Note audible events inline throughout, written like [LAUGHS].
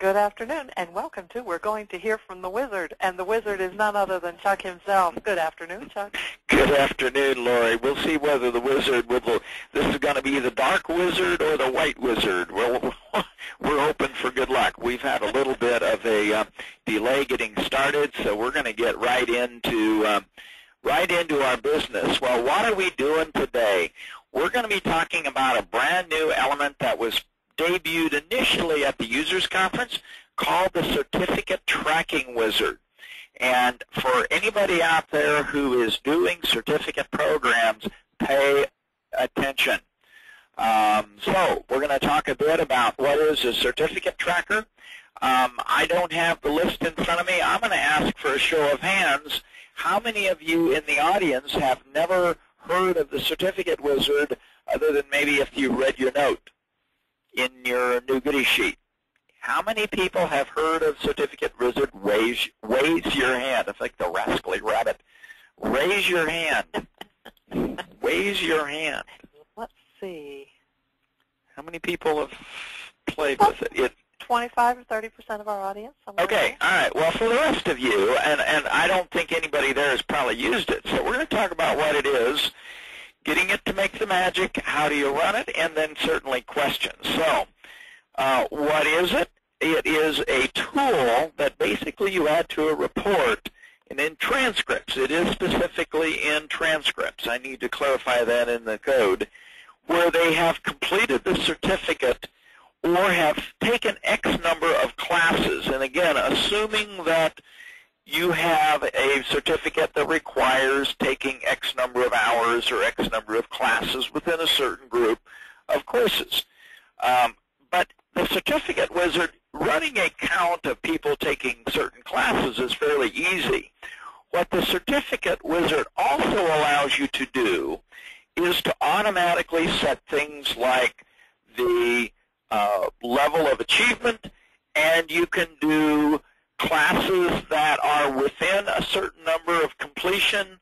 Good afternoon, and welcome to We're Going to Hear from the Wizard. And the Wizard is none other than Chuck himself. Good afternoon, Chuck. Good afternoon, Lori. We'll see whether the Wizard will, this is going to be the Dark Wizard or the White Wizard. Well, [LAUGHS] we're hoping for good luck. We've had a little bit of a uh, delay getting started, so we're going to get right into, um, right into our business. Well, what are we doing today? We're going to be talking about a brand new element that was debuted initially at the users conference called the Certificate Tracking Wizard. And for anybody out there who is doing certificate programs, pay attention. Um, so we're going to talk a bit about what is a certificate tracker. Um, I don't have the list in front of me. I'm going to ask for a show of hands. How many of you in the audience have never heard of the certificate wizard other than maybe if you read your note? In your new goodie sheet. How many people have heard of Certificate Wizard? Raise, raise your hand. It's like the rascally rabbit. Raise your hand. [LAUGHS] raise your hand. Let's see. How many people have played with it? it 25 or 30 percent of our audience. Okay, all right. Well, for the rest of you, and, and I don't think anybody there has probably used it, so we're going to talk about what it is getting it to make the magic, how do you run it, and then certainly questions. So uh, what is it? It is a tool that basically you add to a report and in transcripts. It is specifically in transcripts. I need to clarify that in the code where they have completed the certificate or have taken X number of classes. And again, assuming that you have a certificate that requires taking X number of hours or X number of classes within a certain group of courses. Um, but the certificate wizard, running a count of people taking certain classes is fairly easy. What the certificate wizard also allows you to do is to automatically set things like the uh, level of achievement, and you can do classes that are within a certain number of completion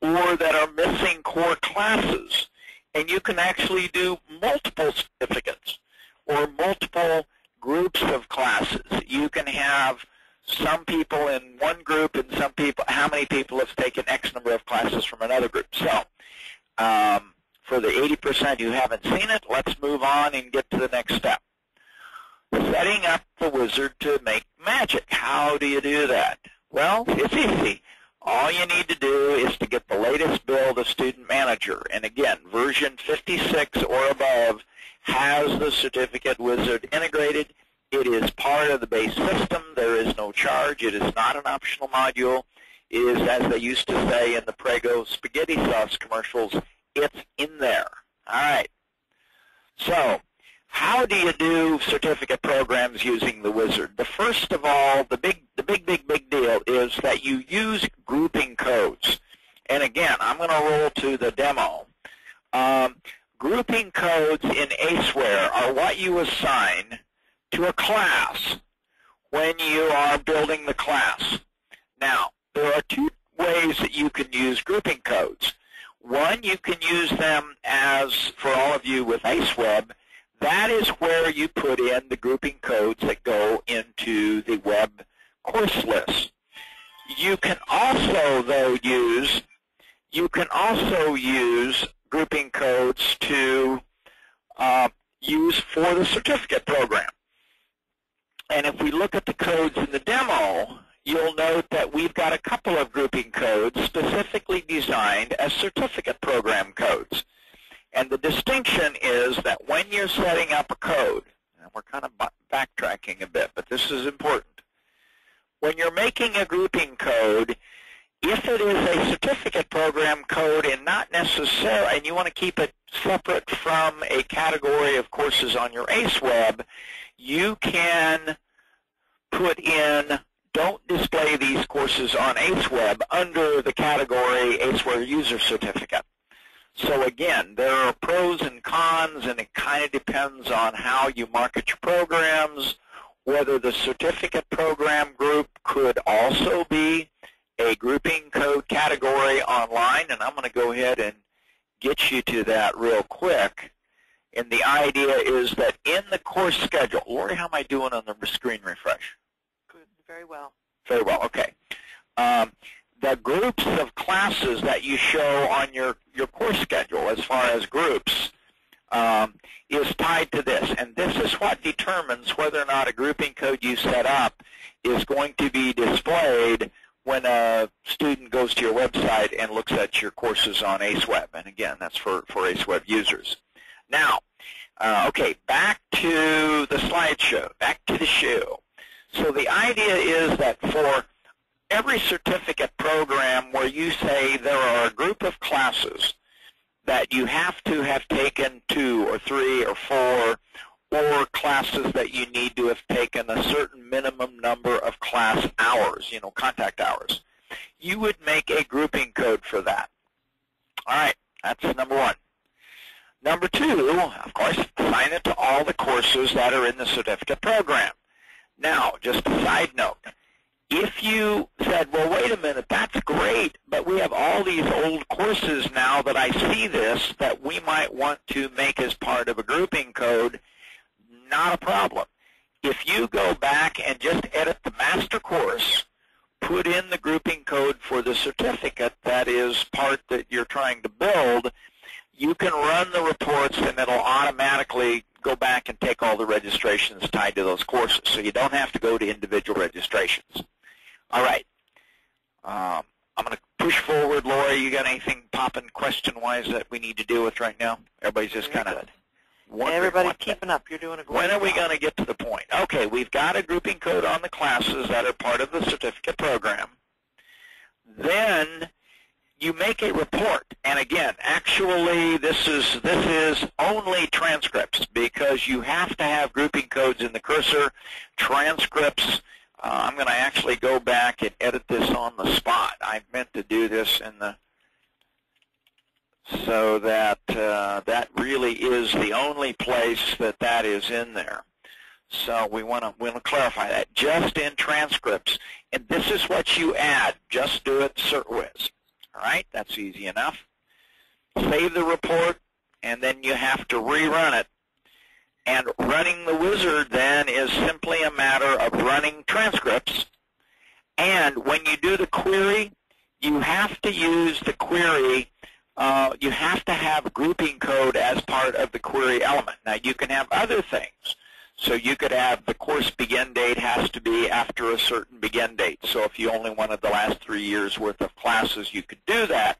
or that are missing core classes. And you can actually do multiple certificates or multiple groups of classes. You can have some people in one group and some people, how many people have taken X number of classes from another group. So um, for the 80% who haven't seen it, let's move on and get to the next step setting up the wizard to make magic. How do you do that? Well, it's easy. All you need to do is to get the latest build of Student Manager. And again, version 56 or above has the Certificate Wizard integrated. It is part of the base system. There is no charge. It is not an optional module. It is, as they used to say in the Prego spaghetti sauce commercials, it's in there. All right. So how do you do certificate programs using the wizard? The first of all, the big, the big, big, big deal is that you use grouping codes. And again, I'm going to roll to the demo. Um, grouping codes in ACEware are what you assign to a class when you are building the class. Now, there are two ways that you can use grouping codes. One, you can use them as, for all of you with AceWeb, that is where you put in the grouping codes that go into the web course list. You can also, though, use you can also use grouping codes to uh, use for the certificate program. And if we look at the codes in the demo, you'll note that we've got a couple of grouping codes specifically designed as certificate program codes. And the distinction is that when you're setting up a code, and we're kind of backtracking a bit, but this is important. When you're making a grouping code, if it is a certificate program code and not necessarily, and you want to keep it separate from a category of courses on your AceWeb, you can put in don't display these courses on AceWeb under the category AceWare User Certificate. So again, there are pros and cons, and it kind of depends on how you market your programs, whether the certificate program group could also be a grouping code category online, and I'm going to go ahead and get you to that real quick. And the idea is that in the course schedule, Lori, how am I doing on the screen refresh? Good, very well. Very well, okay. Um, the groups of classes that you show on your, your course schedule as far as groups um, is tied to this. And this is what determines whether or not a grouping code you set up is going to be displayed when a student goes to your website and looks at your courses on AceWeb. And again, that's for, for AceWeb users. Now, uh, okay, back to the slideshow, back to the show. So the idea is that for every certificate program where you say there are a group of classes that you have to have taken two or three or four or classes that you need to have taken a certain minimum number of class hours, you know, contact hours. You would make a grouping code for that. All right, that's number one. Number two, of course, assign it to all the courses that are in the certificate program. Now, just a side note, if you said, well, wait a minute, that's great, but we have all these old courses now that I see this that we might want to make as part of a grouping code, not a problem. If you go back and just edit the master course, put in the grouping code for the certificate that is part that you're trying to build, you can run the reports and it'll automatically go back and take all the registrations tied to those courses. So you don't have to go to individual registrations. All right. Um, I'm going to push forward. Lori, you got anything popping question-wise that we need to deal with right now? Everybody's just kind of Everybody's keeping up. You're doing a great When are job. we going to get to the point? Okay, we've got a grouping code on the classes that are part of the certificate program. Then you make a report. And again, actually, this is this is only transcripts because you have to have grouping codes in the cursor. Transcripts. Uh, I'm going to actually go back and edit this on the spot. I meant to do this in the so that uh, that really is the only place that that is in there. So we want to we want to clarify that just in transcripts, and this is what you add. Just do it CertWiz. All right, that's easy enough. Save the report, and then you have to rerun it. And running the wizard then is simply a matter of running transcripts. And when you do the query, you have to use the query. Uh, you have to have grouping code as part of the query element. Now, you can have other things. So you could have the course begin date has to be after a certain begin date. So if you only wanted the last three years worth of classes, you could do that.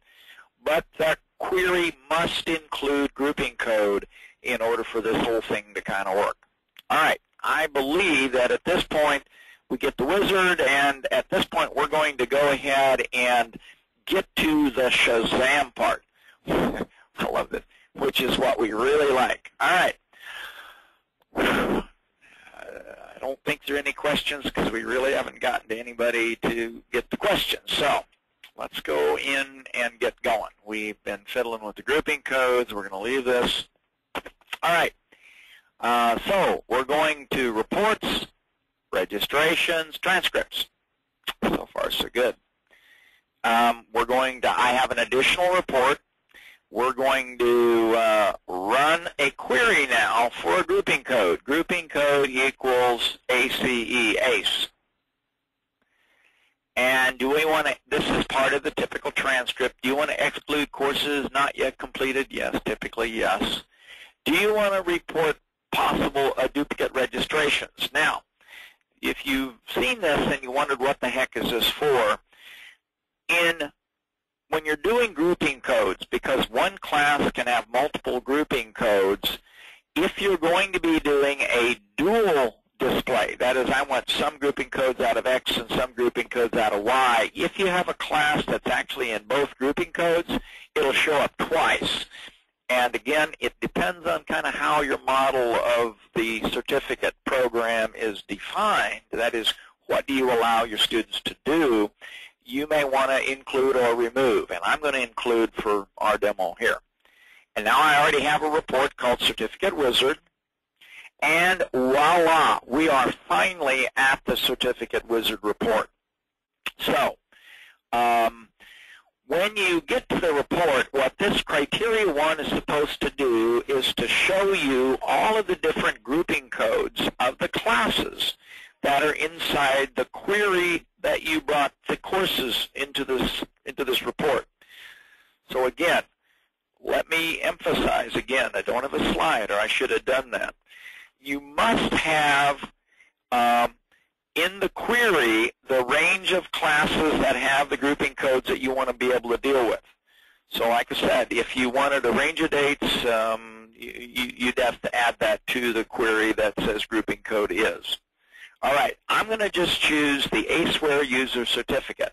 But the query must include grouping code in order for this whole thing to kind of work. All right. I believe that at this point we get the wizard, and at this point we're going to go ahead and get to the Shazam part. [LAUGHS] I love this, which is what we really like. All right. [SIGHS] I don't think there are any questions because we really haven't gotten to anybody to get the questions. So let's go in and get going. We've been fiddling with the grouping codes. We're going to leave this. All right. Uh, so we're going to reports, registrations, transcripts. So far, so good. Um, we're going to, I have an additional report. We're going to uh, run a query now for a grouping code. Grouping code equals ACE, ACE. And do we want to, this is part of the typical transcript. Do you want to exclude courses not yet completed? Yes, typically yes. Do you want to report possible uh, duplicate registrations? Now, if you've seen this and you wondered what the heck is this for, in when you're doing grouping codes, because one class can have multiple grouping codes, if you're going to be doing a dual display, that is, I want some grouping codes out of X and some grouping codes out of Y, if you have a class that's actually in both grouping codes, it'll show up twice. And again, it depends on kind of how your model of the certificate program is defined. That is, what do you allow your students to do? You may want to include or remove, and I'm going to include for our demo here. And now I already have a report called Certificate Wizard, and voila, we are finally at the Certificate Wizard report. So, um, when you get to the report, what this criteria one is supposed to do is to show you all of the different grouping codes of the classes that are inside the query that you brought the courses into this into this report. So again, let me emphasize again, I don't have a slide, or I should have done that. You must have um, in the query the range of classes that have the grouping codes that you want to be able to deal with. So like I said, if you wanted a range of dates, um, you, you'd have to add that to the query that says grouping code is. All right, I'm going to just choose the ACEware user certificate.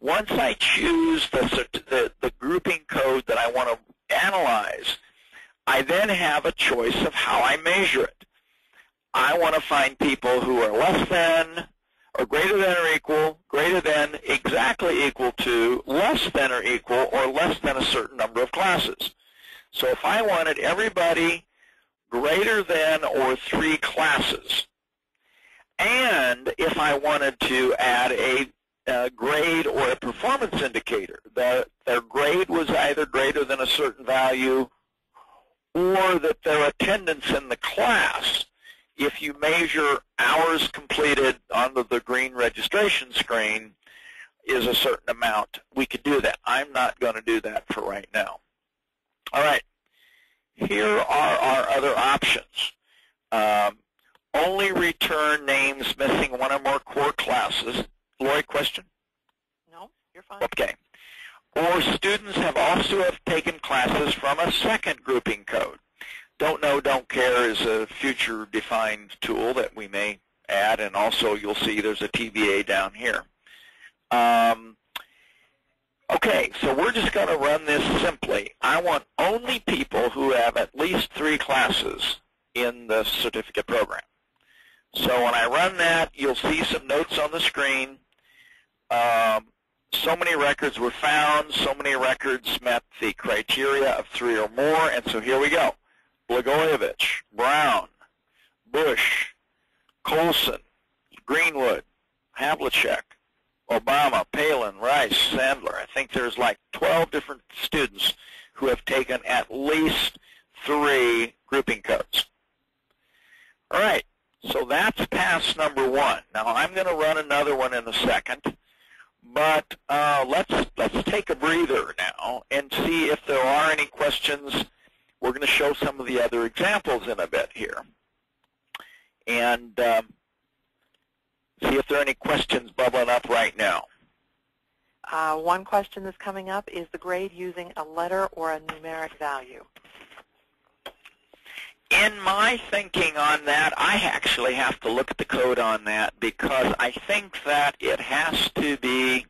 Once I choose the, the, the grouping code that I want to analyze, I then have a choice of how I measure it. I want to find people who are less than or greater than or equal, greater than, exactly equal to, less than or equal, or less than a certain number of classes. So if I wanted everybody greater than or three classes, and if I wanted to add a, a grade or a performance indicator, that their grade was either greater than a certain value or that their attendance in the class if you measure hours completed on the, the green registration screen is a certain amount, we could do that. I'm not going to do that for right now. All right. Here are our other options. Um, only return names missing one or more core classes. Lori, question? No, you're fine. Okay. Or students have also have taken classes from a second grouping code. Don't know, don't care is a future defined tool that we may add, and also you'll see there's a TBA down here. Um, okay, so we're just going to run this simply. I want only people who have at least three classes in the certificate program. So when I run that, you'll see some notes on the screen. Um, so many records were found, so many records met the criteria of three or more, and so here we go. Blagojevich, Brown, Bush, Colson, Greenwood, Havlicek, Obama, Palin, Rice, Sandler. I think there's like 12 different students who have taken at least three grouping codes. All right, so that's pass number one. Now I'm going to run another one in a second, but uh, let's let's take a breather now and see if there are any questions we're going to show some of the other examples in a bit here. And um, see if there are any questions bubbling up right now. Uh, one question is the grade using a letter or a numeric value? In my thinking on that, I actually have to look at the code on that because I think that it has to be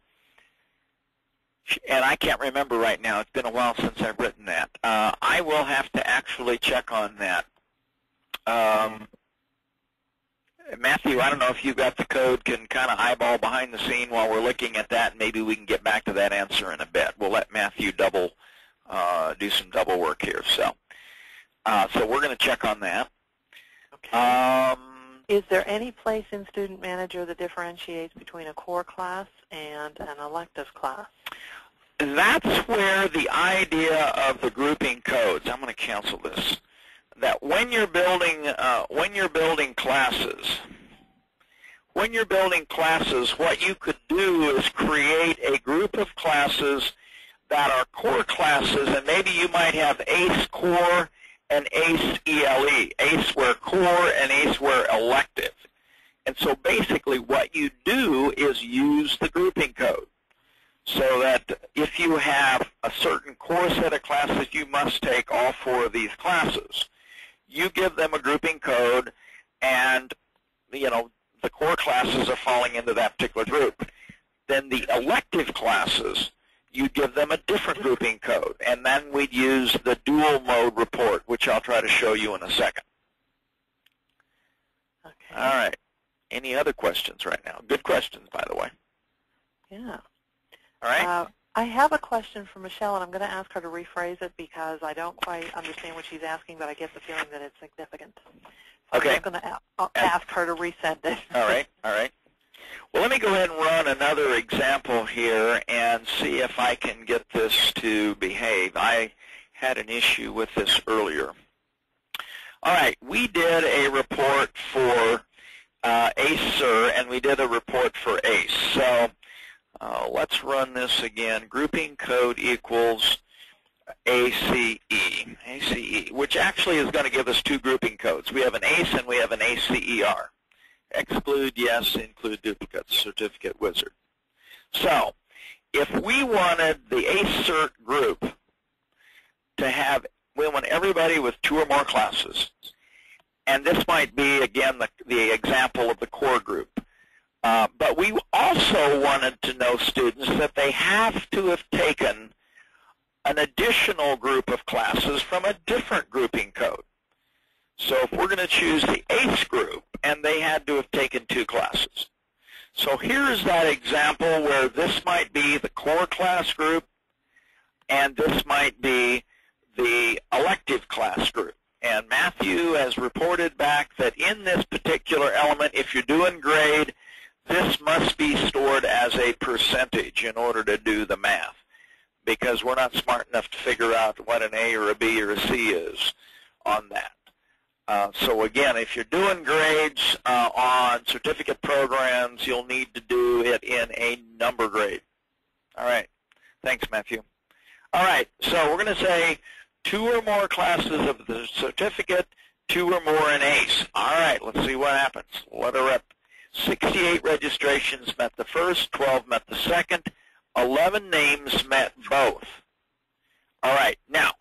and I can't remember right now. It's been a while since I've written that. Uh, I will have to actually check on that. Um, Matthew, I don't know if you've got the code, can kind of eyeball behind the scene while we're looking at that, and maybe we can get back to that answer in a bit. We'll let Matthew double uh, do some double work here. So, uh, so we're going to check on that. Okay. Um, is there any place in Student Manager that differentiates between a core class and an elective class? that's where the idea of the grouping codes. I'm going to cancel this. That when you're building uh, when you're building classes, when you're building classes, what you could do is create a group of classes that are core classes, and maybe you might have ACE Core and ACE ELE, ACEware Core and ACEware Elective. And so basically what you do is use the grouping code so that if you have a certain core set of classes, you must take all four of these classes. You give them a grouping code, and you know the core classes are falling into that particular group. Then the elective classes, you give them a different grouping code, and then we'd use the dual mode report, which I'll try to show you in a second. Okay. All right. Any other questions right now? Good questions, by the way. Yeah. All right. Uh, I have a question for Michelle, and I'm going to ask her to rephrase it because I don't quite understand what she's asking, but I get the feeling that it's significant. So Okay. I'm going to ask her to resend it. All right. All right. Well, let me go ahead and run another example here, and see if I can get this to behave. I had an issue with this earlier. All right, we did a report for uh, ACE-CERT, and we did a report for ACE. So uh, let's run this again. Grouping code equals ACE, ACE, which actually is going to give us two grouping codes. We have an ACE and we have an ACER. Exclude, yes, include duplicates, certificate wizard. So if we wanted the ACE-CERT group to have, we want everybody with two or more classes, and this might be, again, the, the example of the core group. Uh, but we also wanted to know students that they have to have taken an additional group of classes from a different grouping code. So if we're going to choose the ACE group, and they had to have taken two classes. So here's that example where this might be the core class group, and this might be the elective class group. And Matthew has reported back that in this particular element, if you're doing grade, this must be stored as a percentage in order to do the math because we're not smart enough to figure out what an A or a B or a C is on that. Uh, so again, if you're doing grades uh, on certificate programs, you'll need to do it in a number grade. All right. Thanks, Matthew. All right. So we're going to say two or more classes of the certificate, two or more in ACE. All right. Let's see what happens. Let her rep. 68 registrations met the first, 12 met the second, 11 names met both. All right, now,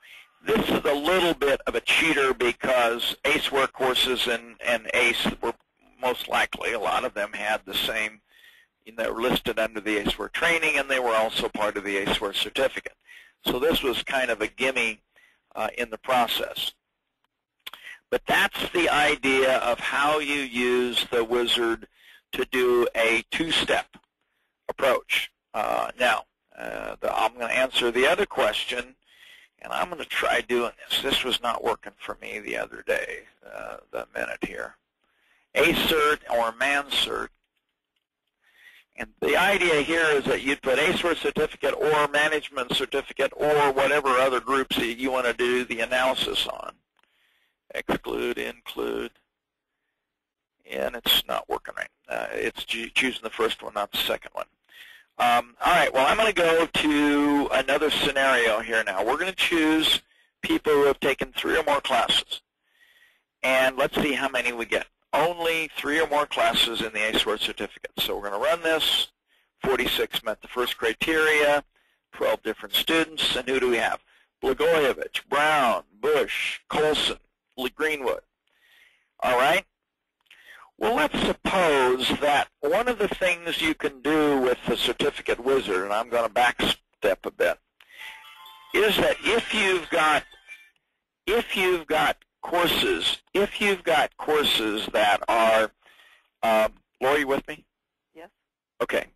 this is a little bit of a cheater because ACEware courses and, and ACE were most likely, a lot of them had the same, know, were listed under the ACEware training, and they were also part of the ACEware certificate. So this was kind of a gimme uh, in the process. But that's the idea of how you use the wizard to do a two-step approach. Uh, now, uh, the, I'm going to answer the other question, and I'm going to try doing this. This was not working for me the other day, uh, the minute here. ACERT or MANCERT. And the idea here is that you'd put ACERT certificate or management certificate or whatever other groups that you want to do the analysis on. Exclude, include, and it's not working right. Uh, it's choosing the first one, not the second one. Um, all right, well, I'm going to go to another scenario here now. We're going to choose people who have taken three or more classes. And let's see how many we get. Only three or more classes in the ACEware certificate. So we're going to run this. 46 met the first criteria, 12 different students. And who do we have? Blagojevich, Brown, Bush, Colson, Greenwood. All right? Well, let's suppose that one of the things you can do with the certificate wizard, and I'm going to backstep a bit, is that if you've got if you've got courses, if you've got courses that are, um, Laura, you with me? Yes. Okay.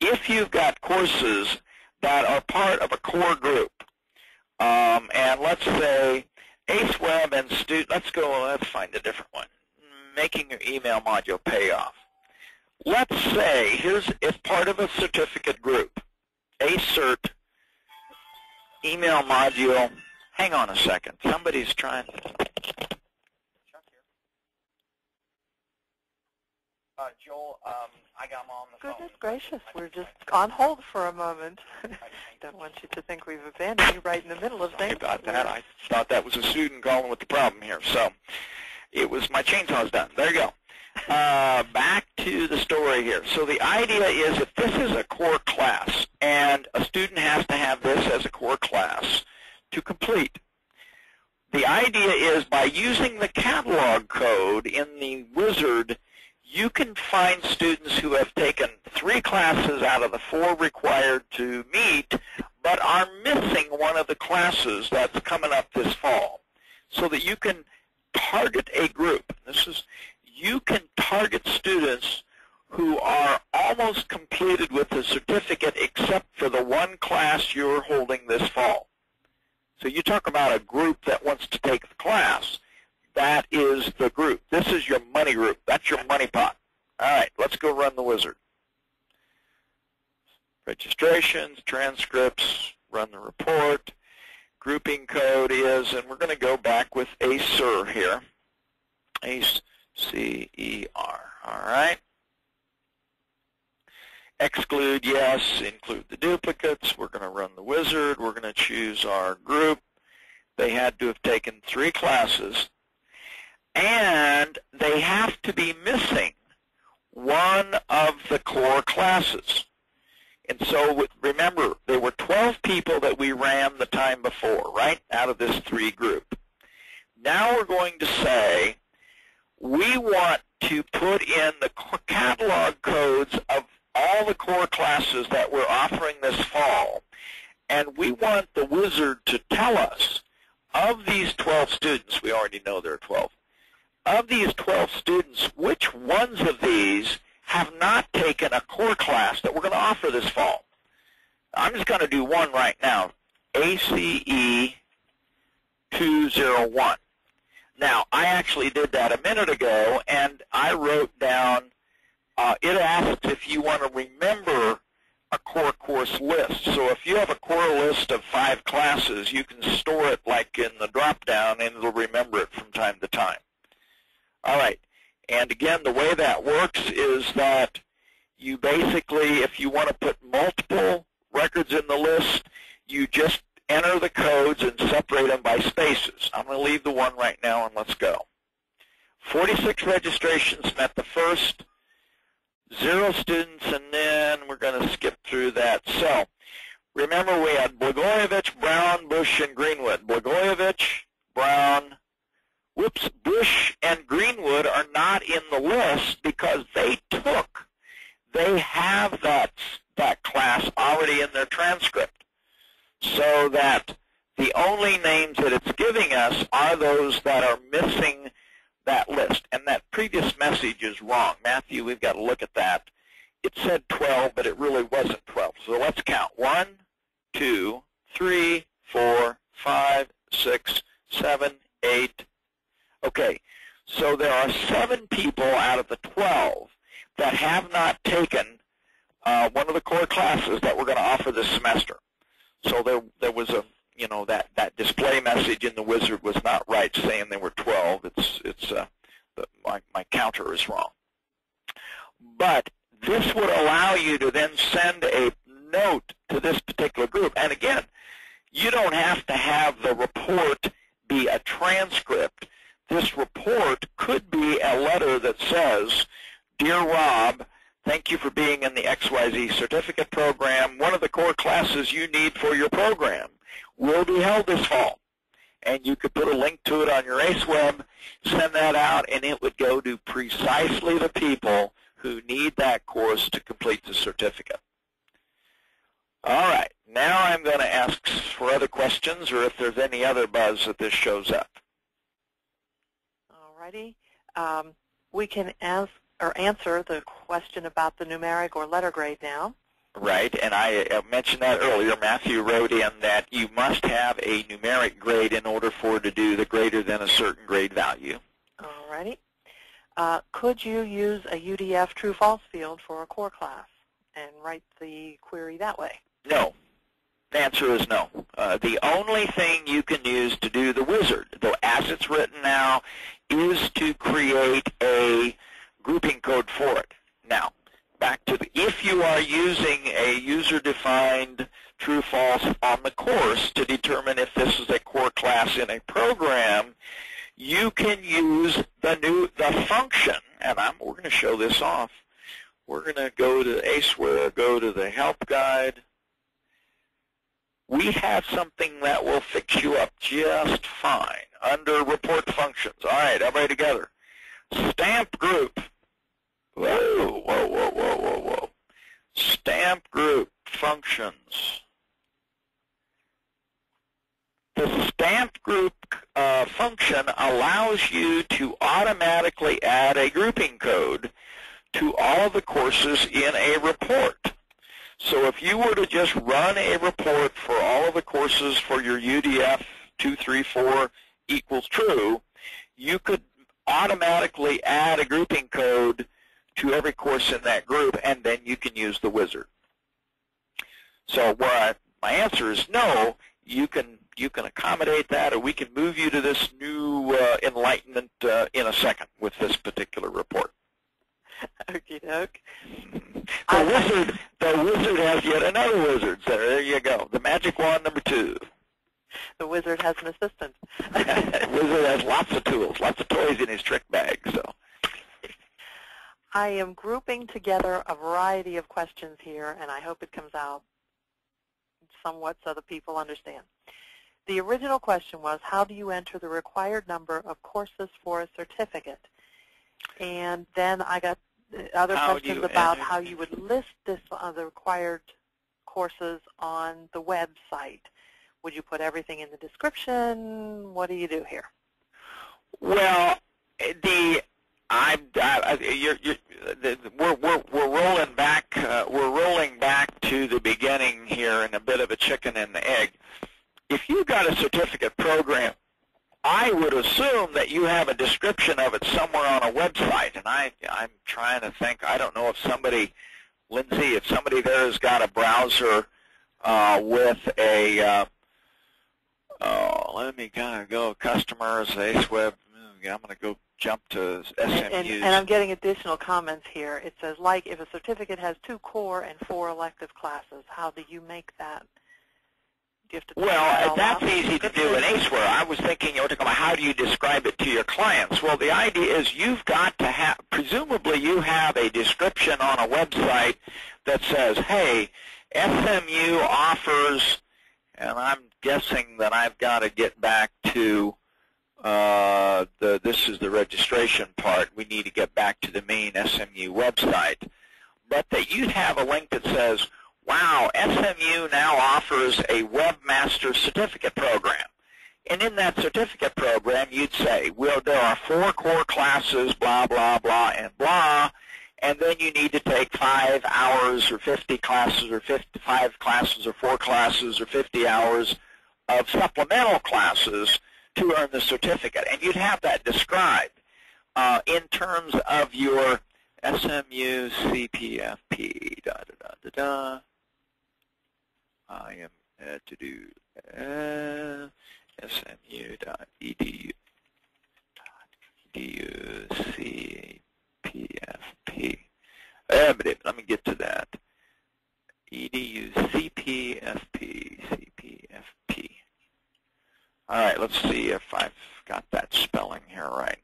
If you've got courses that are part of a core group, um, and let's say ACE Web and student, let's go, let's find a different one making your email module pay off. Let's say, here's if part of a certificate group, ACERT email module, hang on a second, somebody's trying to, uh, Joel, um, I got him on the Goodness phone. Goodness gracious, we're just on hold for a moment. [LAUGHS] [LAUGHS] Don't want you to think we've abandoned you right in the middle of Sorry things. about that. I thought that was a student calling with the problem here. So it was my chainsaw's done. There you go. Uh, [LAUGHS] back to the story here. So the idea is if this is a core class, and a student has to have this as a core class to complete, the idea is by using the catalog code in the wizard, you can find students who have taken three classes out of the four required to meet, but are missing one of the classes that's coming up this fall, so that you can target a group. This is you can target students who are almost completed with the certificate except for the one class you're holding this fall. So you talk about a group that wants to take the class. That is the group. This is your money group. That's your money pot. All right, let's go run the wizard. registrations, transcripts, run the report, grouping code is, and we're going to go back with ACER here. A-C-E-R, all right? Exclude, yes. Include the duplicates. We're going to run the wizard. We're going to choose our group. They had to have taken three classes. And they have to be missing one of the core classes. And so remember, there were 12 people that we ran the time before, right, out of this three group. Now we're going to say we want to put in the catalog codes of all the core classes that we're offering this fall. And we want the wizard to tell us, of these 12 students, we already know there are 12, of these 12 students, which ones of these have not taken a core class that we're going to offer this fall? I'm just going to do one right now, ACE 201. Now, I actually did that a minute ago, and I wrote down, uh, it asks if you want to remember a core course list. So if you have a core list of five classes, you can store it like in the drop-down, and it'll remember it from time to time. All right. And again, the way that works is that you basically, if you want to put multiple records in the list, you just enter the codes and separate them by spaces. I'm going to leave the one right now and let's go. 46 registrations met the first, zero students, and then we're going to skip through that. So remember we had Blagojevich, Brown, Bush, and Greenwood. Blagojevich, Brown, whoops, Bush and Greenwood are not in the list because they took, they have that, that class already in their transcript. So that the only names that it's giving us are those that are missing that list. And that previous message is wrong. Matthew, we've got to look at that. It said 12, but it really wasn't 12. So let's count. 1, 2, 3, 4, 5, 6, 7, 8. Okay, so there are seven people out of the 12 that have not taken uh, one of the core classes that we're going to offer this semester. So there, there was a you know that that display message in the wizard was not right, saying there were 12. It's it's uh, the, my my counter is wrong. But this would allow you to then send a note to this particular group. And again, you don't have to have the report be a transcript. This report could be a letter that says, Dear Rob, thank you for being in the XYZ certificate program. One of the core classes you need for your program will be held this fall. And you could put a link to it on your AceWeb, send that out, and it would go to precisely the people who need that course to complete the certificate. All right, now I'm going to ask for other questions or if there's any other buzz that this shows up. Um, we can ask or answer the question about the numeric or letter grade now. Right, and I mentioned that earlier. Matthew wrote in that you must have a numeric grade in order for to do the greater than a certain grade value. All righty. Uh, could you use a UDF true-false field for a core class and write the query that way? No. The answer is no. Uh, the only thing you can use to do the wizard, though as it's written now, is to create a grouping code for it. Now, back to the, if you are using a user-defined true-false on the course to determine if this is a core class in a program, you can use the new the function, and I'm, we're going to show this off. We're going to go to ACEware, go to the help guide. We have something that will fix you up just fine under report functions. All right, everybody together. Stamp group Whoa, whoa, whoa, whoa, whoa, whoa. Stamp group functions. The stamp group uh, function allows you to automatically add a grouping code to all of the courses in a report. So if you were to just run a report for all of the courses for your UDF 234 equals true, you could automatically add a grouping code to every course in that group, and then you can use the wizard. So I, my answer is no, you can you can accommodate that, or we can move you to this new uh, enlightenment uh, in a second with this particular report. Okie doke. The wizard, the wizard has yet another wizard. So there you go. The magic wand number two. The wizard has an assistant. [LAUGHS] wizard has lots of tools, lots of toys in his trick bag. So. I am grouping together a variety of questions here, and I hope it comes out somewhat so that people understand. The original question was, how do you enter the required number of courses for a certificate? And then I got other How questions about enter- how you would list this uh, the required courses on the website. Would you put everything in the description? What do you do here? Well, the I, I you're, you're, the, we're we're we're rolling back uh, we're rolling back to the beginning here in a bit of a chicken and the egg. If you got a certificate program, I would assume that you have a description of it somewhere on a website. And I I'm trying to think. I don't know if somebody, Lindsay, if somebody there has got a browser uh, with a uh, Oh, let me kind of go customers, AceWeb. mm, I'm going to go jump to And, SMUs. and, and I'm getting additional comments here. It says, like, if a certificate has two core and four elective classes, how do you make that? You have to well, that's out? easy to do in AceWare. I was thinking you were talking about how do you describe it to your clients. Well, the idea is you've got to have, presumably you have a description on a website that says, hey, SMU offers, and I'm guessing that I've got to get back to uh, the, this is the registration part. We need to get back to the main SMU website. But that you'd have a link that says, wow, SMU now offers a Webmaster Certificate Program. And in that certificate program, you'd say, well, there are four core classes, blah, blah, blah, and blah, and then you need to take five hours or 50 classes or 55 classes or four classes or 50 hours of supplemental classes to earn the certificate. And you'd have that described uh, in terms of your SMU CPFP, da da da da da. I am uh, to do uh, smu.edu edu CPFP. Uh, but let me get to that. edu CPFP. All right, let's see if I've got that spelling here right.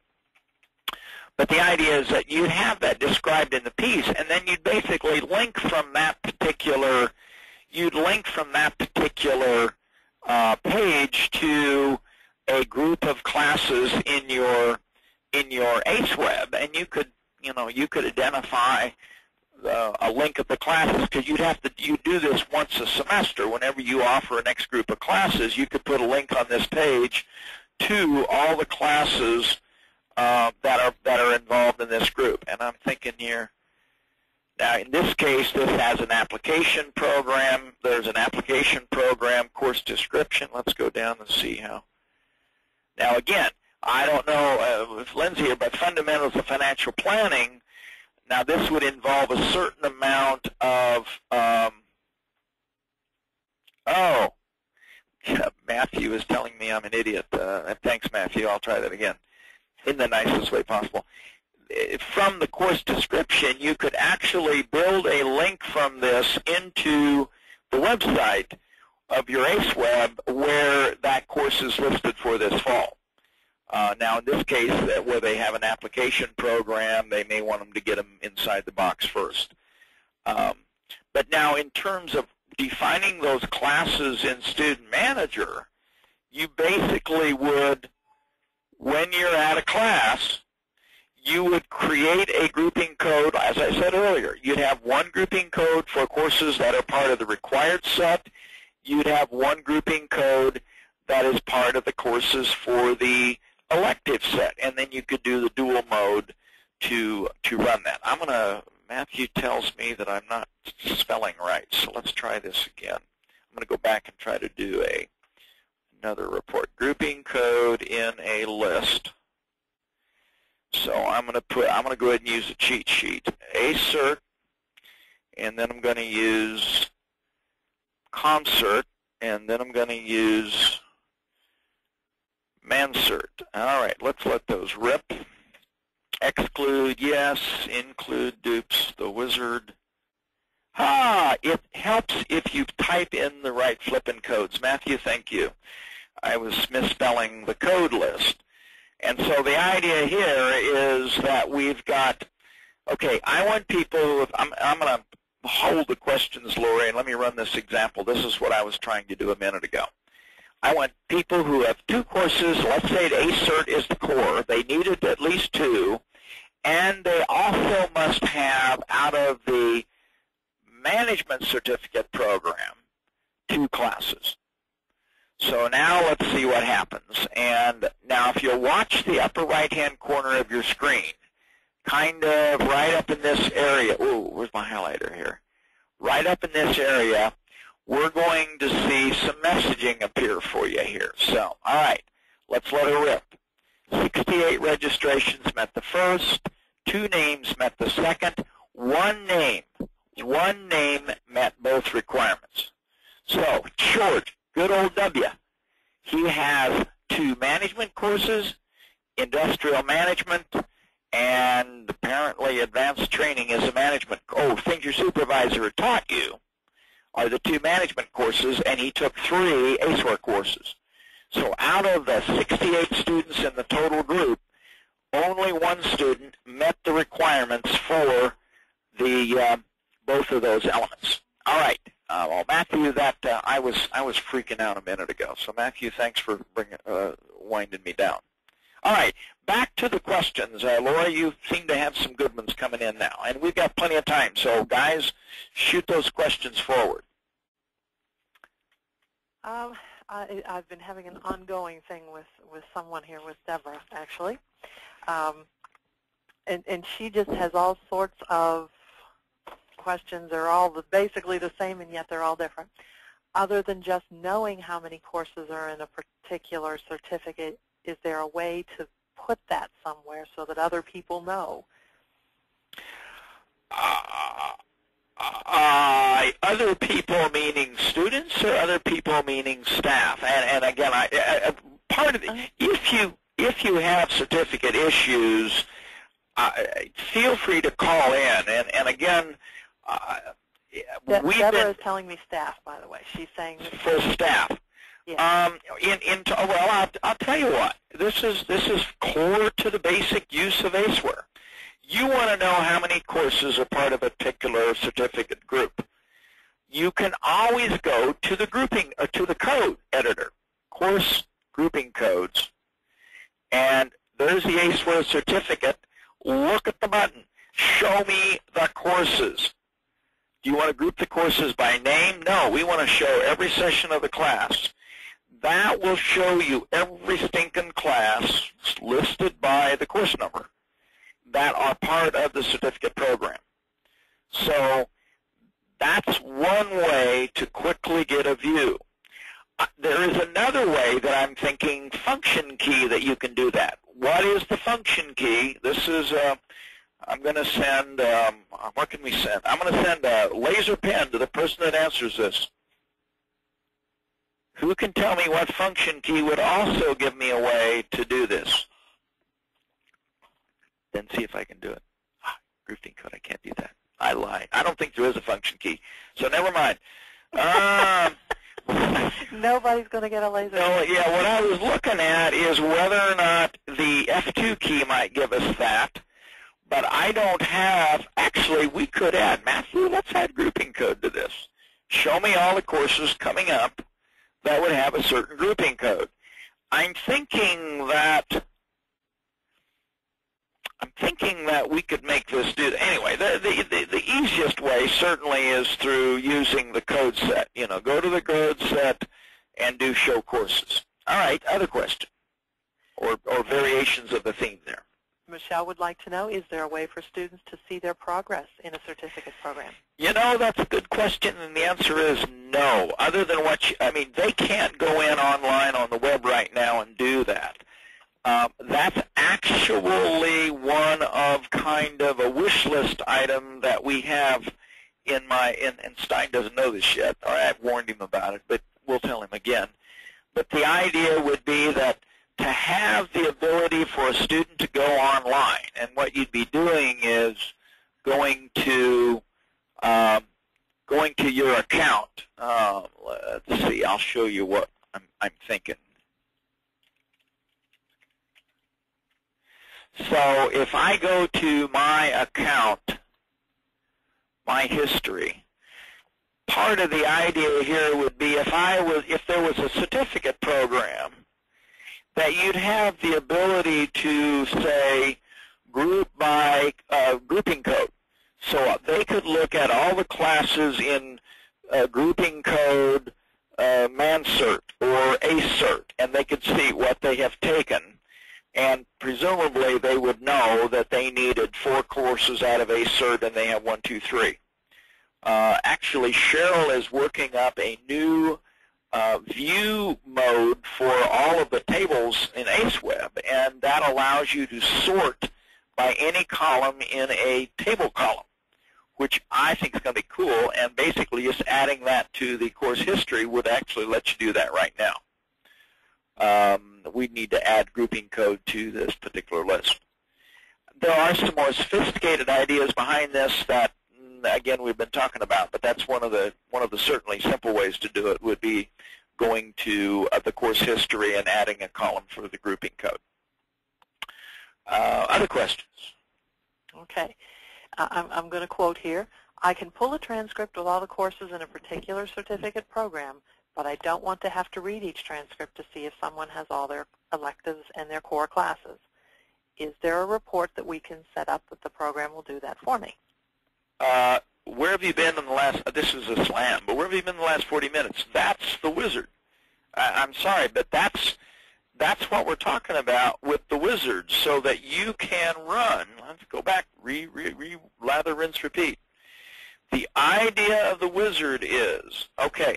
But the idea is that you'd have that described in the piece, and then you'd basically link from that particular, you'd link from that particular uh, page to a group of classes in your in your AceWeb, and you could, you know, you could identify uh, a link of the classes because you'd have to you do this once a semester. Whenever you offer a next group of classes, you could put a link on this page to all the classes uh, that are that are involved in this group. And I'm thinking here. Now, in this case, this has an application program. There's an application program course description. Let's go down and see how. Now, again, I don't know uh, if Lynn's here, but fundamentals of financial planning. Now, this would involve a certain amount of. Um, oh, Matthew is telling me I'm an idiot. Uh, thanks, Matthew. I'll try that again in the nicest way possible. Eh, From the course description, you could actually build a link from this into the website of your AceWeb where that course is listed for this fall. Uh, now, in this case, uh, where they have an application program, they may want them to get them inside the box first. Um, but now, in terms of defining those classes in Student Manager, you basically would, when you're at a class, you would create a grouping code, as I said earlier. You'd have one grouping code for courses that are part of the required set. You'd have one grouping code that is part of the courses for the elective set, and then you could do the dual mode to to run that. I'm going to, Matthew tells me that I'm not spelling right, so let's try this again. I'm going to go back and try to do a another report. Grouping code in a list. So I'm going to put, I'm going to go ahead and use a cheat sheet. ACERT, and then I'm going to use concert, and then I'm going to use MANCERT. All right, let's let those rip. Exclude, yes. Include dupes, the wizard. Ah, it helps if you type in the right flipping codes. Matthew, thank you. I was misspelling the code list. And so the idea here is that we've got, okay, I want people, I'm, I'm going to hold the questions, Lori, and let me run this example. This is what I was trying to do a minute ago. I want people who have two courses, let's say the ACERT is the core, they needed at least two, and they also must have out of the management certificate program two classes. So now let's see what happens. And now if you watch the upper right-hand corner of your screen, kind of right up in this area, ooh, where's my highlighter here? Right up in this area, we're going to see some messaging appear for you here. So, all right, let's let her rip. 68 registrations met the first, two names met the second, one name, one name met both requirements. So, George, good old W, he has two management courses, industrial management, and apparently advanced training as a management. Oh, things your supervisor taught you are the two management courses, and he took three ACEWare courses. So out of the 68 students in the total group, only one student met the requirements for the uh, both of those elements. All right. Uh, well, Matthew, that uh, I was I was freaking out a minute ago. So Matthew, thanks for bringing uh, winding me down. All right, back to the questions. Uh, Laura, you seem to have some good ones coming in now, and we've got plenty of time. So guys, shoot those questions forward. Um, I, have been having an ongoing thing with, with someone here, with Deborah, actually. Um, and, and she just has all sorts of questions. They're all the, basically the same, and yet they're all different. Other than just knowing how many courses are in a particular certificate, is there a way to put that somewhere so that other people know? Uh, uh, other people meaning students or other people meaning staff? And, and again, I, I, part of it, uh-huh. if you if you have certificate issues, uh, feel free to call in. And, and again, uh, De Deborah been, is telling me staff, by the way. She's saying for staff. Yeah. Um, in, in, well, I'll, I'll tell you what. This is this is core to the basic use of ACEWare. You want to know how many courses are part of a particular certificate group. You can always go to the grouping uh, to the code editor, course grouping codes, and there's the ACEWare certificate. Look at the button. Show me the courses. Do you want to group the courses by name? No, we want to show every session of the class. That will show you every stinking class listed by the course number that are part of the certificate program. So that's one way to quickly get a view. Uh, there is another way that I'm thinking function key that you can do that. What is the function key? This is, uh, I'm going to send, um, what can we send? I'm going to send a laser pen to the person that answers this. Who can tell me what function key would also give me a way to do this? Then see if I can do it. Ah, grouping code, I can't do that. I lie. I don't think there is a function key. So never mind. Um, [LAUGHS] Nobody's going to get a laser. No, yeah, what I was looking at is whether or not the F2 key might give us that. But I don't have, actually, we could add, Matthew, let's add grouping code to this. Show me all the courses coming up that would have a certain grouping code. I'm thinking that I'm thinking that we could make this do anyway. The, the, the the easiest way certainly is through using the code set. You know, go to the code set and do show courses. All right, other question, or or variations of the theme there. Michelle would like to know, is there a way for students to see their progress in a certificate program? You know, that's a good question, and the answer is no. Other than what you, I mean, they can't go in online on the web right now and do that. Um, that's actually one of kind of a wish list item that we have in my, and, and Stein doesn't know this yet, or I've warned him about it, but we'll tell him again. But the idea would be that to have the ability for a student to go online, and what you'd be doing is going to um, going to your account. Uh, let's see, I'll show you what I'm, I'm thinking. So if I go to my account, my history, part of the idea here would be if I was if there was a certificate program that you'd have the ability to say group by uh, grouping code. So they could look at all the classes in uh, grouping code uh, ManCert or ACERT, and they could see what they have taken. And presumably they would know that they needed four courses out of ACERT and they have one, two, three. Uh, actually, Cheryl is working up a new uh, view mode for all of the tables in AceWeb, and that allows you to sort by any column in a table column which I think is going to be cool, and basically just adding that to the course history would actually let you do that right now. Um, we need to add grouping code to this particular list. There are some more sophisticated ideas behind this that, again, we've been talking about, but that's one of the one of the certainly simple ways to do it would be going to uh, the course history and adding a column for the grouping code. Uh, other questions? Okay. I'm, I'm going to quote here, I can pull a transcript of all the courses in a particular certificate program, but I don't want to have to read each transcript to see if someone has all their electives and their core classes. Is there a report that we can set up that the program will do that for me? Uh, where have you been in the last, uh, this is a slam, but where have you been in the last 40 minutes? That's the wizard. I, I'm sorry, but that's that's what we're talking about with the wizard so that you can run. Let's go back, re, re, re, lather, rinse, repeat. The idea of the wizard is, okay,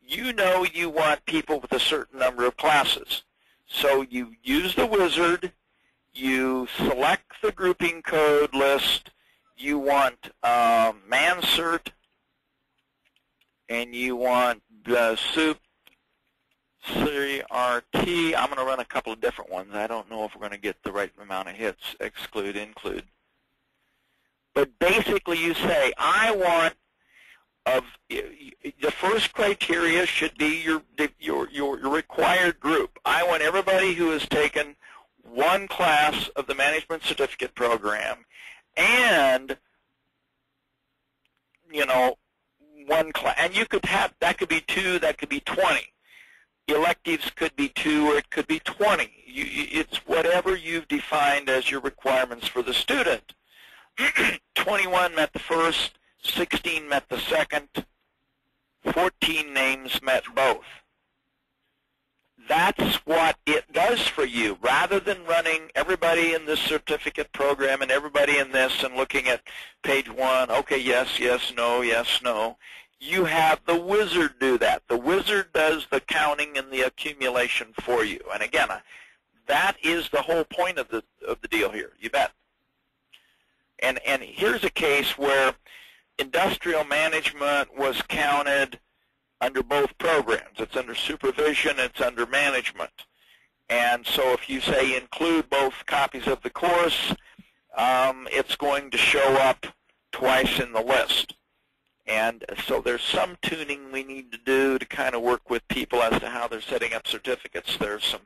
you know you want people with a certain number of classes. So you use the wizard, you select the grouping code list, you want um, ManCert, and you want the soup CRT, I'm going to run a couple of different ones. I don't know if we're going to get the right amount of hits, exclude, include. But basically you say, I want of the first criteria should be your, your, your, your required group. I want everybody who has taken one class of the management certificate program and you know one class and you could have that could be two that could be 20 electives could be two or it could be 20. You, it's whatever you've defined as your requirements for the student. [CLEARS THROAT] 21 met the first, 16 met the second, 14 names met both. That's what it does for you. Rather than running everybody in this certificate program and everybody in this and looking at page one, okay, yes, yes, no, yes, no, you have the wizard do that. The wizard does the counting and the accumulation for you. And again, that is the whole point of the of the deal here. You bet. And and here's a case where industrial management was counted under both programs. It's under supervision, it's under management. And so if you say include both copies of the course, um, it's going to show up twice in the list. And so there's some tuning we need to do to kind of work with people as to how they're setting up certificates. There's some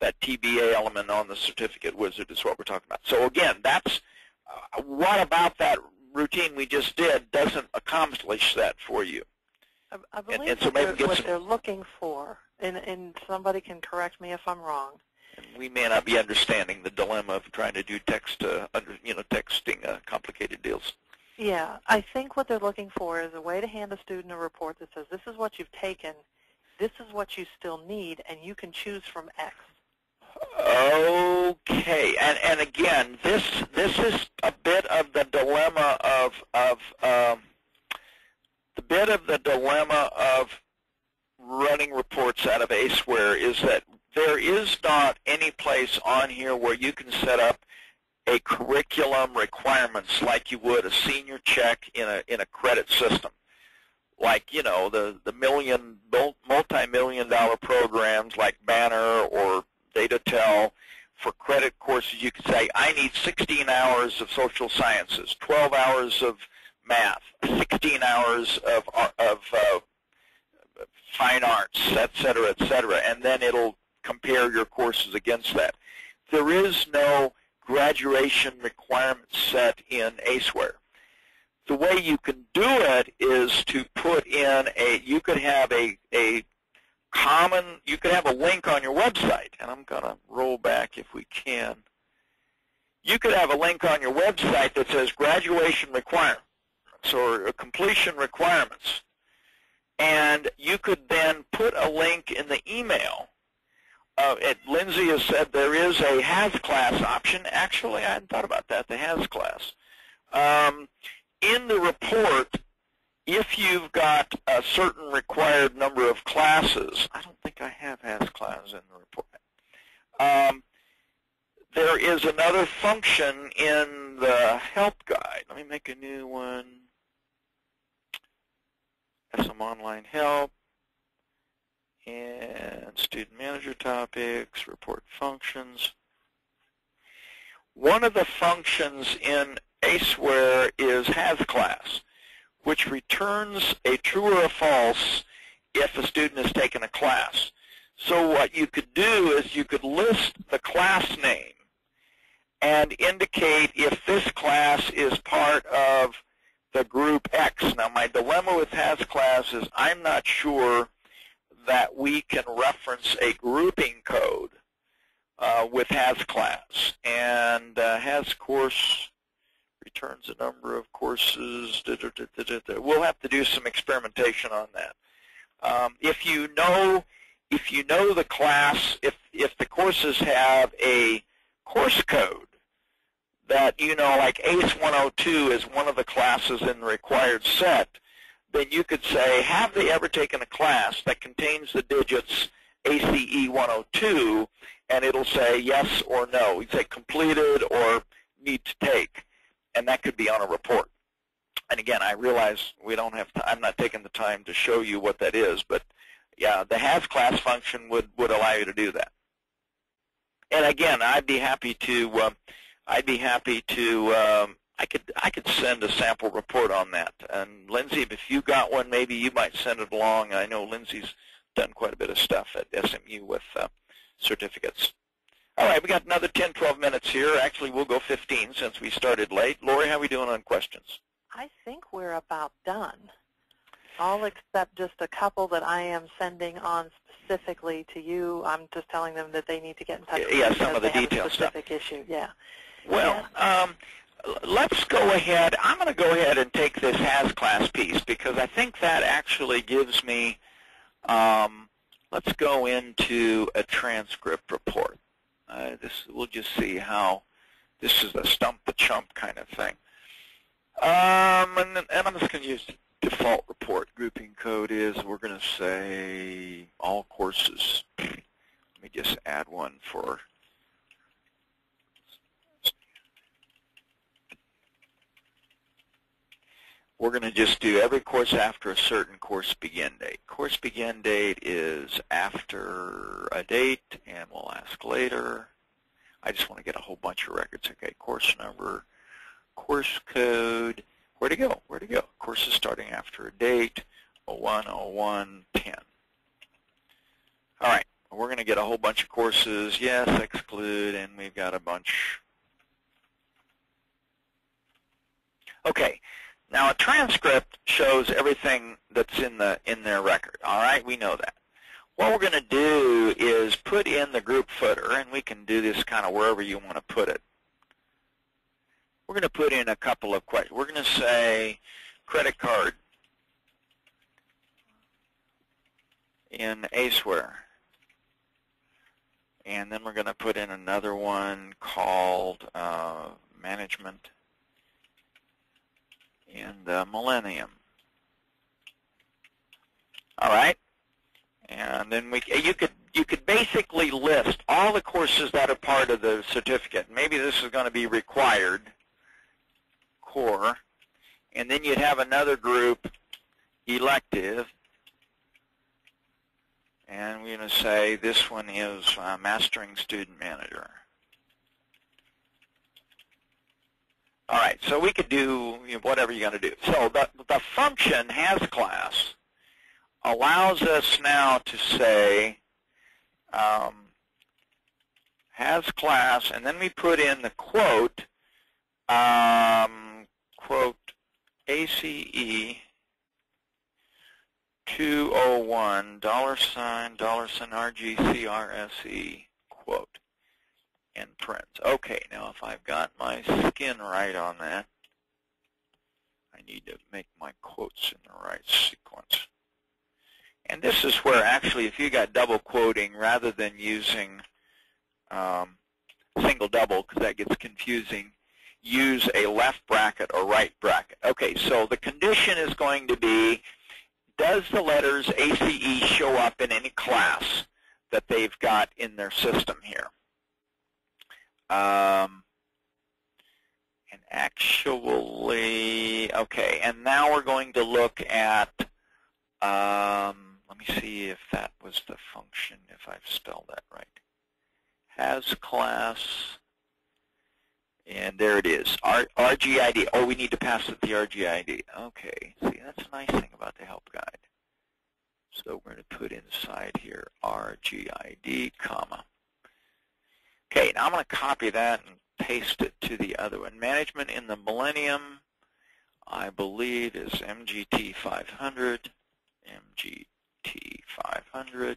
that TBA element on the certificate wizard is what we're talking about. So again, that's uh, what about that routine we just did doesn't accomplish that for you. I, I believe and, and so maybe what, they're, they're looking for, and, and somebody can correct me if I'm wrong. we may not be understanding the dilemma of trying to do text, uh, under, you know, texting uh, complicated deals. Yeah, I think what they're looking for is a way to hand a student a report that says, this is what you've taken, this is what you still need, and you can choose from X. Okay, and and again, this this is a bit of the dilemma of of um, the bit of the dilemma of running reports out of ACEware is that there is not any place on here where you can set up a curriculum requirements like you would a senior check in a in a credit system. Like, you know, the, the million, multi-million dollar programs like Banner or DataTel for credit courses, you could say, I need 16 hours of social sciences, 12 hours of math, 16 hours of, of uh, fine arts, et cetera, et cetera, and then it'll compare your courses against that. There is no graduation requirement set in ACEware. The way you can do it is to put in a, you could have a, a common, you could have a link on your website, and I'm going to roll back if we can. You could have a link on your website that says graduation requirements or completion requirements. And you could then put a link in the email uh, it, Lindsay has said there is a has class option. Actually, I hadn't thought about that, the has class. Um, in the report, if you've got a certain required number of classes, I don't think I have has class in the report. Um, there is another function in the help guide. Let me make a new one. SM Online Help and student manager topics, report functions. One of the functions in ACEware is has class, which returns a true or a false if a student has taken a class. So what you could do is you could list the class name and indicate if this class is part of the group X. Now my dilemma with has class is I'm not sure that we can reference a grouping code uh, with has class. And uh, has course returns a number of courses. Da, da, da, we'll have to do some experimentation on that. Um, if you know if you know the class, if if the courses have a course code that you know, like ACE 102 is one of the classes in the required set, then you could say, have they ever taken a class that contains the digits ACE 102, and it'll say yes or no. You'd say completed or need to take, and that could be on a report. And again, I realize we don't have I'm not taking the time to show you what that is, but yeah, the has class function would, would allow you to do that. And again, I'd be happy to, uh, I'd be happy to um, I could I could send a sample report on that. And Lindsay, if you got one, maybe you might send it along. I know Lindsay's done quite a bit of stuff at SMU with uh, certificates. All right, we got another 10, 12 minutes here. Actually, we'll go 15 since we started late. Lori, how are we doing on questions? I think we're about done. All except just a couple that I am sending on specifically to you. I'm just telling them that they need to get in touch with yeah, some of the details specific stuff. issue. Yeah. Well, yeah. Um, let's go ahead. I'm going to go ahead and take this has class piece because I think that actually gives me, um, let's go into a transcript report. Uh, this We'll just see how this is a stump the chump kind of thing. Um, and, and I'm just going to use default report. Grouping code is, we're going to say all courses. Let me just add one for we're going to just do every course after a certain course begin date. Course begin date is after a date, and we'll ask later. I just want to get a whole bunch of records. Okay, course number, course code. Where to go? Where to go? Courses starting after a date, 01, 01, 10. All right, we're going to get a whole bunch of courses. Yes, exclude, and we've got a bunch. Okay, now a transcript shows everything that's in the in their record. All right, we know that. What we're going to do is put in the group footer, and we can do this kind of wherever you want to put it. We're going to put in a couple of questions. We're going to say credit card in ACEware. And then we're going to put in another one called uh, management in the millennium. All right, and then we you could you could basically list all the courses that are part of the certificate. Maybe this is going to be required core, and then you'd have another group elective, and we're going to say this one is uh, Mastering Student Manager. All right, so we could do you know, whatever you're going to do. So the, the function has class allows us now to say um, has class, and then we put in the quote, um, quote, ACE 201 dollar sign dollar sign RGCRSE quote and print. Okay, now if I've got my skin right on that, I need to make my quotes in the right sequence. And this is where actually if you got double quoting rather than using um, single double because that gets confusing, use a left bracket or right bracket. Okay, so the condition is going to be does the letters ACE show up in any class that they've got in their system here? Um, and actually, okay, and now we're going to look at um, let me see if that was the function, if I've spelled that right. Has class, and there it is, R RGID. Oh, we need to pass it the RGID. Okay, see, that's a nice thing about the help guide. So we're going to put inside here RGID, comma. Okay, now I'm going to copy that and paste it to the other one. Management in the Millennium, I believe, is MGT 500, MGT T500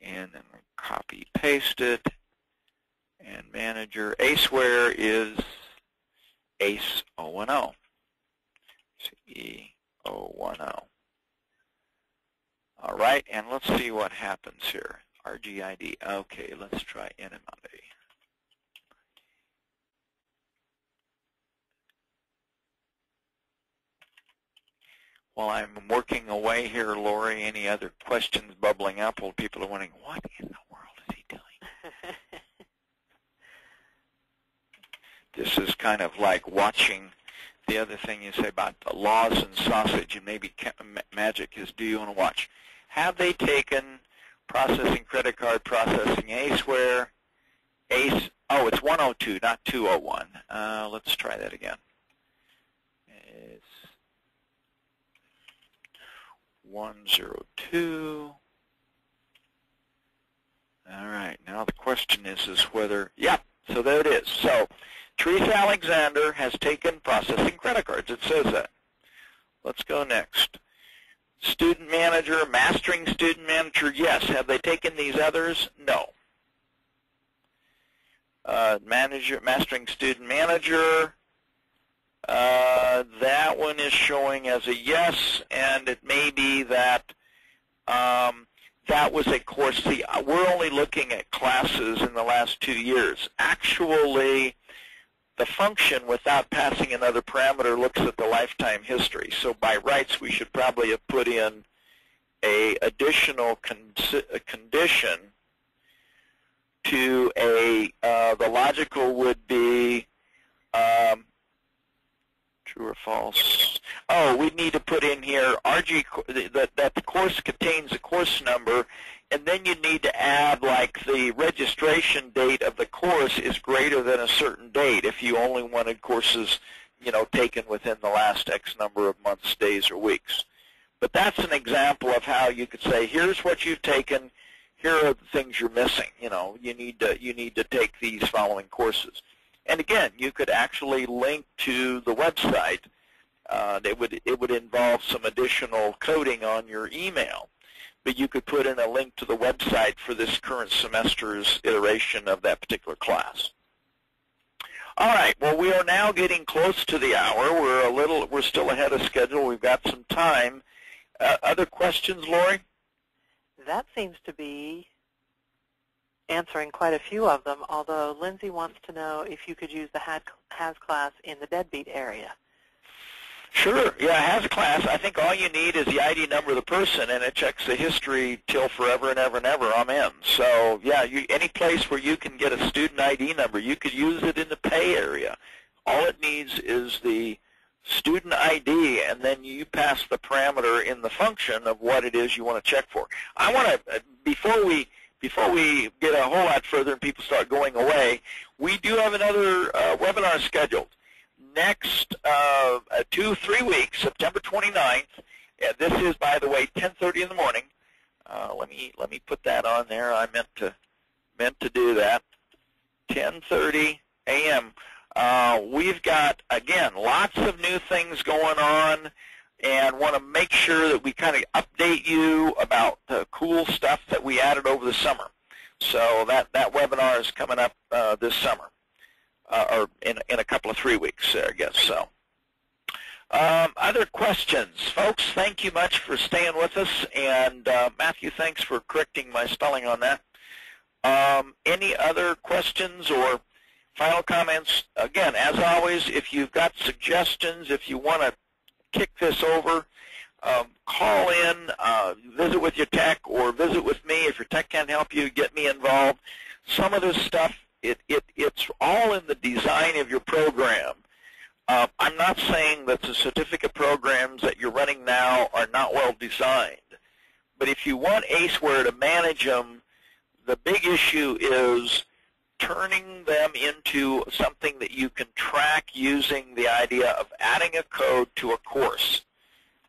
and then copy paste it. And manager aceware is ACE 010 E010 all right and let's see what happens here RGID okay let's try NMID While I'm working away here, Lori, any other questions bubbling up? Well, people are wondering, what in the world is he doing? [LAUGHS] this is kind of like watching the other thing you say about the laws and sausage, and maybe magic is, do you want to watch? Have they taken processing credit card processing ACEware, ACE, oh, it's 102, not 201. Uh, let's try that again. It's 102. All right, now the question is, is whether, yeah, so there it is. So Teresa Alexander has taken processing credit cards. It says that. Let's go next. Student manager, mastering student manager, yes. Have they taken these others? No. Uh, manager, mastering student manager, uh, that one is showing as a yes, and it may be that um, that was a course. See, we're only looking at classes in the last two years. Actually, the function without passing another parameter looks at the lifetime history. So by rights, we should probably have put in a additional con a condition to a, uh, the logical would be um, True or false? Oh, we need to put in here RG that, that the course contains a course number, and then you need to add like the registration date of the course is greater than a certain date if you only wanted courses you know, taken within the last X number of months, days, or weeks. But that's an example of how you could say, here's what you've taken, here are the things you're missing. You know, you need to you need to take these following courses. And again, you could actually link to the website. Uh, it would it would involve some additional coding on your email, but you could put in a link to the website for this current semester's iteration of that particular class. All right. Well, we are now getting close to the hour. We're a little. We're still ahead of schedule. We've got some time. Uh, other questions, Lori? That seems to be answering quite a few of them, although Lindsay wants to know if you could use the HAS class in the deadbeat area. Sure. Yeah, has class. I think all you need is the ID number of the person, and it checks the history till forever and ever and ever. I'm in. So, yeah, you, any place where you can get a student ID number, you could use it in the pay area. All it needs is the student ID, and then you pass the parameter in the function of what it is you want to check for. I want to, uh, before we before we get a whole lot further and people start going away, we do have another uh, webinar scheduled next uh, two, three weeks, September 29th. And this is, by the way, 10:30 in the morning. Uh, let me let me put that on there. I meant to meant to do that. 10:30 a.m. Uh, we've got again lots of new things going on, and want to make sure that we kind of update you about the cool stuff that we added over the summer. So that that webinar is coming up uh, this summer uh, or in, in a couple of three weeks, I guess. So, um, other questions, folks? Thank you much for staying with us, and uh, Matthew, thanks for correcting my spelling on that. Um, any other questions or final comments? Again, as always, if you've got suggestions, if you want to kick this over, um, call in, uh, visit with your tech, or visit with me. If your tech can't help you, get me involved. Some of this stuff it, it, it's all in the design of your program. Uh, I'm not saying that the certificate programs that you're running now are not well designed. But if you want ACEware to manage them, the big issue is turning them into something that you can track using the idea of adding a code to a course.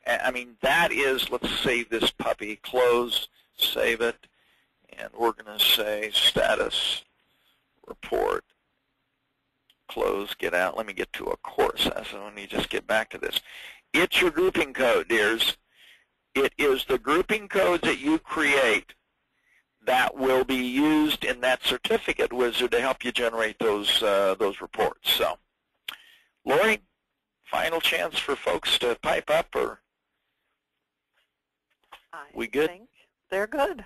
I mean, that is, let's save this puppy, close, save it, and we're going to say status report, close, get out. Let me get to a course. So let me just get back to this. It's your grouping code, dears. It is the grouping codes that you create that will be used in that certificate wizard to help you generate those uh, those reports. So, Lori, final chance for folks to pipe up, or I we good? think they're good.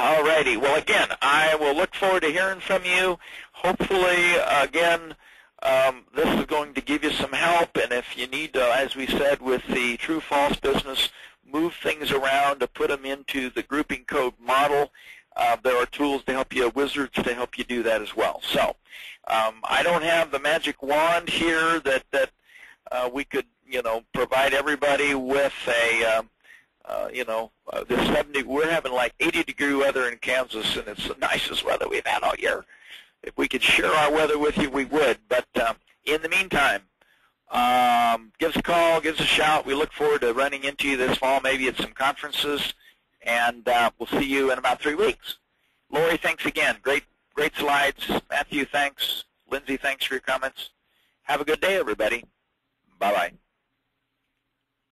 All righty. Well, again, I will look forward to hearing from you. Hopefully, again, um, this is going to give you some help. And if you need to, as we said with the true-false business, move things around to put them into the grouping code model, uh, there are tools to help you, wizards to help you do that as well. So um, I don't have the magic wand here that, that uh, we could, you know, provide everybody with a um, uh, you know, uh, the 70, we're having like 80 degree weather in Kansas, and it's the nicest weather we've had all year. If we could share our weather with you, we would. But um, in the meantime, um, give us a call, give us a shout. We look forward to running into you this fall, maybe at some conferences, and uh, we'll see you in about three weeks. Lori, thanks again. Great, great slides. Matthew, thanks. Lindsay, thanks for your comments. Have a good day, everybody. Bye-bye.